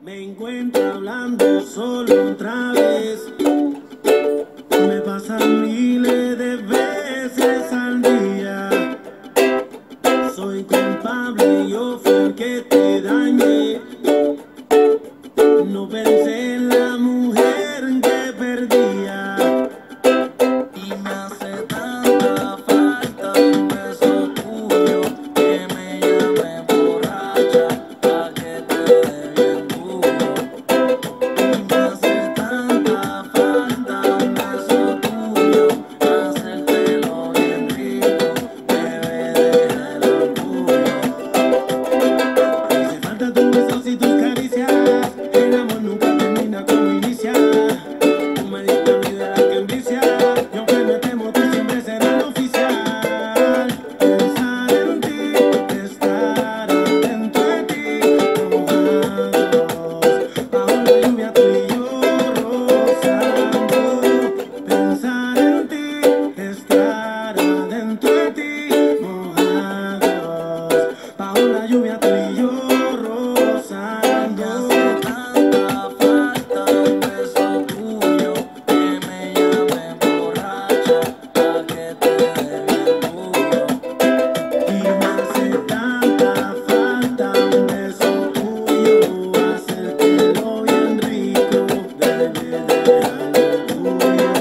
Me encuentro hablando solo otra vez. lluvia tú y yo rozando. Me hace tanta falta un beso tuyo que me llame borracha pa' que te dé el tuyo. Y me hace tanta falta un beso tuyo, hacértelo bien rico, baby, déjalo tuyo.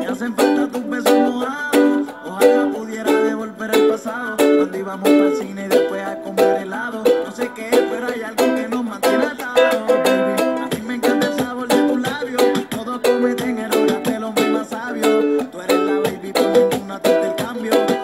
Me hacen falta tus besos mojados, ojalá pudiera devolver el pasado. Cuando íbamos comer helado. No sé qué es, pero hay algo que nos mantiene al lado, baby. A mí me encanta el sabor de tus labios. Todos cometen errores, pero los más sabios. Tú eres la baby, tú ninguna te el cambio.